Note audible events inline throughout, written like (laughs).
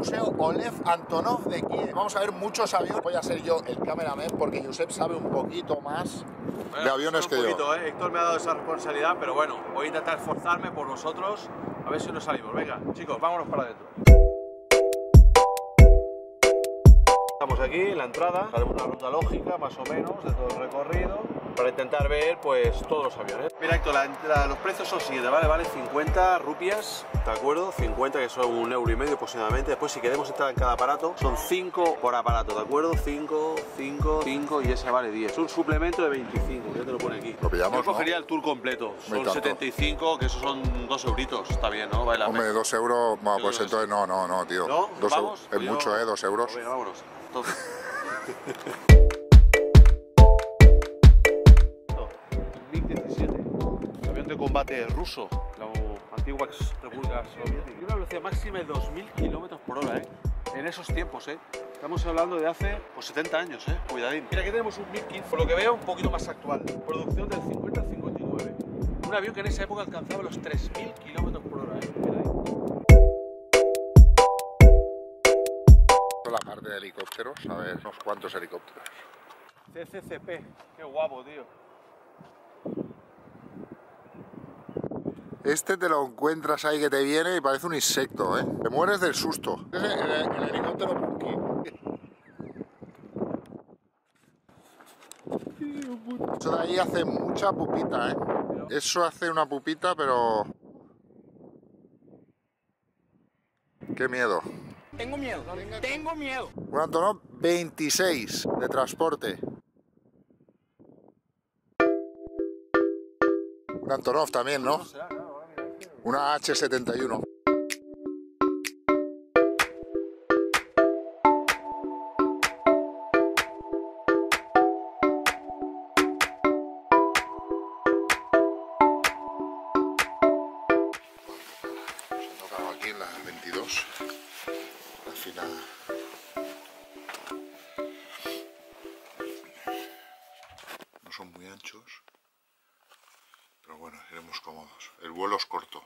Museo Olev Antonov de Kiev. Vamos a ver muchos aviones. Voy a ser yo el cameraman porque Josep sabe un poquito más Bueno, de aviones un que poquito, yo. ¿eh? Héctor me ha dado esa responsabilidad, pero bueno, voy a intentar esforzarme por vosotros, a ver si nos salimos. Venga, chicos, vámonos para adentro. Estamos aquí en la entrada, haremos una ruta lógica más o menos de todo el recorrido para intentar ver pues todos los aviones. Mira Héctor, la- la- los precios son siguientes, ¿vale? Vale 50 rupias, ¿de acuerdo? 50 que son un euro y medio aproximadamente. Después si queremos entrar en cada aparato son 5 por aparato, ¿de acuerdo? 5, 5, 5 y ese vale 10. Es un suplemento de 25, ya te lo pone aquí. Lo pillamos, Yo ¿no? cogería el tour completo, son tanto. 75, que esos son 2 euritos, está bien, ¿no? Vale la Hombre, pena. dos euros, bueno, pues entonces no, no, no, tío. ¿No? Dos ¿Vamos? es Pues yo- mucho, ¿eh? Dos euros. Venga, vámonos. Entonces. MiG-17, avión de combate ruso, la antigua ex República Soviética. Tiene una velocidad máxima de 2.000 kilómetros por hora, ¿eh? En esos tiempos, ¿eh? Estamos hablando de hace pues, 70 años, ¿eh? Cuidadín. Mira, aquí tenemos un MiG-15, por lo que veo, un poquito más actual. Producción del 50 al 59. Un avión que en esa época alcanzaba los 3.000 kilómetros por hora, ¿eh? La parte de helicópteros, a ver, unos cuantos helicópteros. CCCP, qué guapo, tío. Este te lo encuentras ahí que te viene y parece un insecto, ¿eh? Te mueres del susto. Es el, el- el helicóptero Punky. Eso de ahí hace mucha pupita, ¿eh? Eso hace una pupita, pero... Qué miedo. Tengo miedo, tengo miedo. Un Antonov 26 de transporte. Un Antonov también, ¿no? Una H71. Final. No son muy anchos. Pero bueno, iremos cómodos. El vuelo es corto.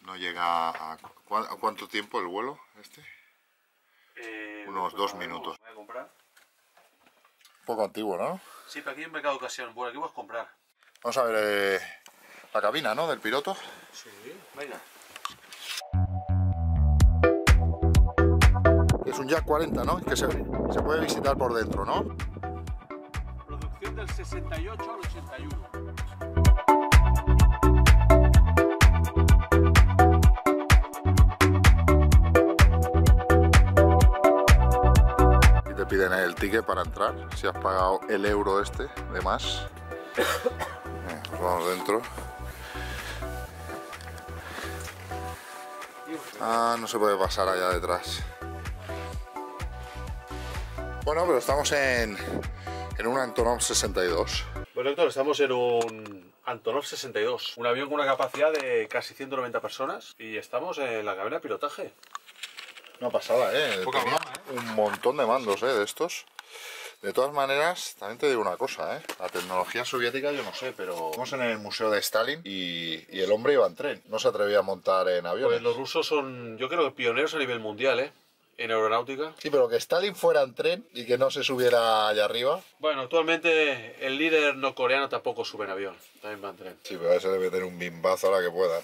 No llega a... ¿cu- ¿A cuánto tiempo el vuelo este? Eh, Unos dos minutos. Voy a comprar. Un poco antiguo, ¿no? Sí, pero aquí en Mercado de Ocasión. Bueno, aquí vas a comprar. Vamos a ver eh, la cabina, ¿no? Del piloto. Sí, venga. Un Jack 40, ¿no? Que se, se puede visitar por dentro, ¿no? Producción del 68 al 81. Y te piden el ticket para entrar, si has pagado el euro este de más. Pues (coughs) vamos dentro. Ah, no se puede pasar allá detrás. Bueno, pero estamos en, en un Antonov 62. Bueno, Héctor, estamos en un Antonov 62, un avión con una capacidad de casi 190 personas y estamos en la cabina de pilotaje. Una pasada, ¿eh? Poca broma, un montón de mandos, ¿eh? De estos. De todas maneras, también te digo una cosa, ¿eh? La tecnología soviética yo no sé, pero estamos en el museo de Stalin y, y el hombre iba en tren. No se atrevía a montar en aviones. Pues los rusos son, yo creo que pioneros a nivel mundial, ¿eh? En aeronáutica. Sí, pero que Stalin fuera en tren y que no se subiera allá arriba. Bueno, actualmente el líder no coreano tampoco sube en avión, también va en tren. Sí, pero a ese le meter un bimbazo a la que pueda.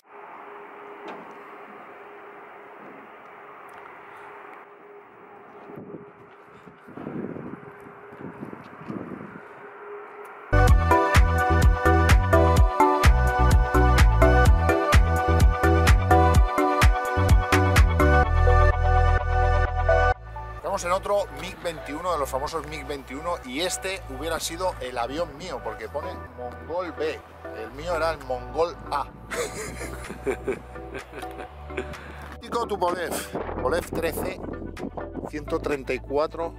Estamos en otro MiG-21, de los famosos MiG-21, y este hubiera sido el avión mío, porque pone Mongol B. El mío era el Mongol A. Tico Tupolev, Tupolev 13, 134.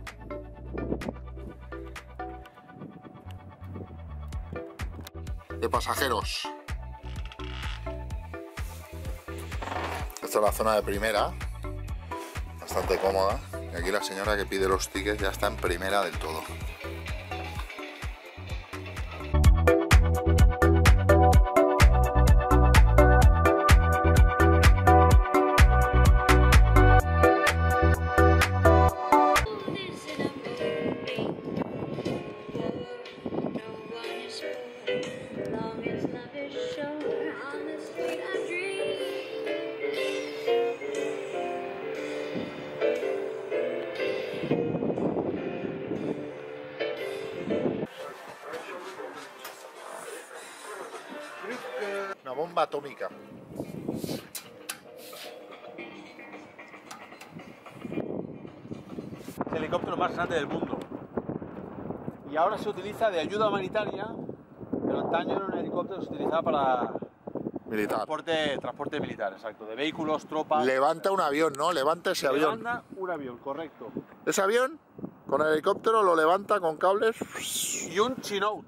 De pasajeros. Esta es la zona de primera, bastante cómoda. Y aquí la señora que pide los tickets ya está en primera del todo. Bomba atómica. Es el helicóptero más grande del mundo. Y ahora se utiliza de ayuda humanitaria, pero antaño era un helicóptero que se utilizaba para Militar. transporte, transporte militar, exacto, de vehículos, tropas. Levanta un avión, ¿no? Levanta ese avión. Levanta un avión, correcto. Ese avión, con el helicóptero, lo levanta con cables. Y un Chinook,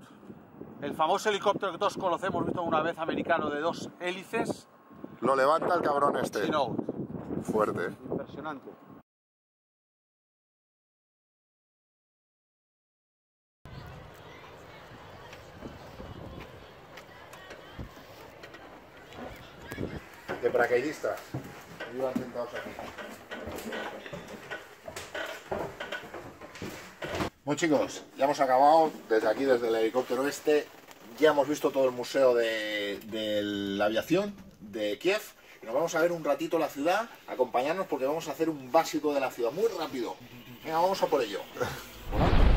el famoso helicóptero que todos conocemos, visto una vez americano de dos hélices, Lo levanta el cabrón este. Fuerte. Impresionante. De paracaidistas. Iban sentados aquí. Bueno chicos, ya hemos acabado desde aquí, desde el helicóptero este. Ya hemos visto todo el museo de, de la aviación de Kiev. Y nos vamos a ver un ratito la ciudad, acompañarnos porque vamos a hacer un básico de la ciudad, muy rápido. Venga, vamos a por ello. (laughs)